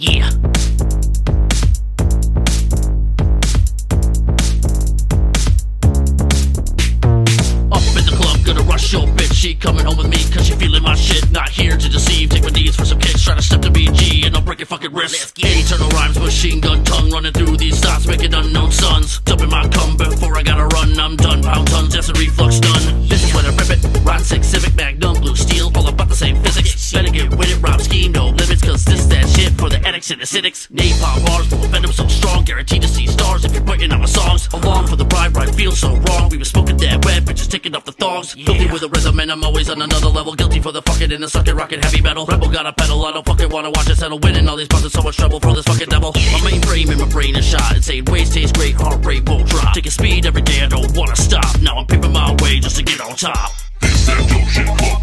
Yeah. Up in the club, gonna rush your bitch. She coming home with me, cause she feeling my shit. Not here to deceive, take my knees for some kicks. Try to step to BG and I'll break your fucking wrist. Eternal rhymes, machine gun tongue running through these thoughts, making unknown sons. Jumping my cum before I gotta run. I'm done, get with it, rhyme scheme, no limits, cause this that shit for the addicts and acidics. Napalm bars full of venom so strong, guaranteed to see stars if you're putting out my songs. Along for the ride, right, feel so wrong. We were smoking that wet, bitches taking off the thongs. Guilty with a rhythm, and I'm always on another level. Guilty for the fucking and the sucking, rocking heavy metal. Rebel got a pedal, I don't fucking wanna watch it settle. Winning all these buttons, so much trouble for this fucking devil. My main frame in my brain is shot. Insane waves taste great, heart rate won't drop. Taking speed every day, I don't wanna stop. Now I'm paving my way just to get on top. It's that dope shit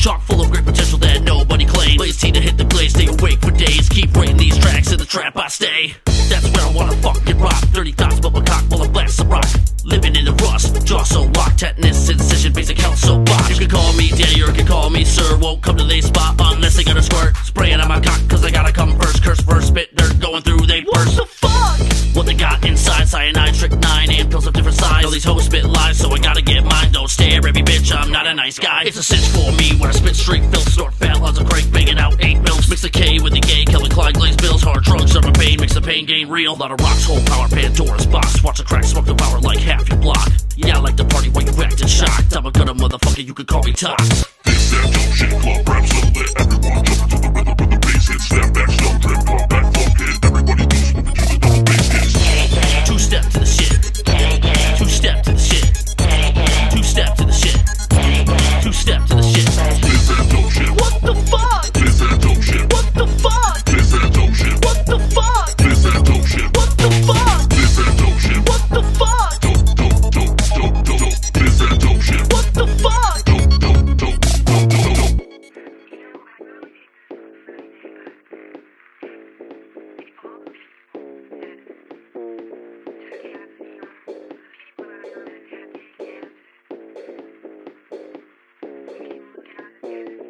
chock full of great potential that nobody claims. Blaze T to hit the glaze, stay awake for days. Keep writing these tracks in the trap I stay. That's where I wanna fucking rock. Dirty thoughts, but my cock while I blast the rock. Living in the rust, jaw so locked, tetanus, incision, basic health so botched. You can call me daddy or you can call me sir. Won't come to the spot unless inside, cyanide, trick nine, and pills of different size. All these hoes spit lies, so I gotta get mine. Don't stare, every bitch, I'm not a nice guy. It's a cinch for me when I spit straight fill, snort fat lots of crank, banging out eight mils. Mix the K with the gay, Kelly Klein, glaze bills, hard drugs, summer pain, makes the pain gain real. Lot of rocks, whole power, Pandora's box. Watch the crack, smoke the power like half your block. Yeah, I like to party while you acting shocked. I'm a good motherfucker, you could call me Tox. This that dope shit club rap, so let everyone jump Mm-hmm.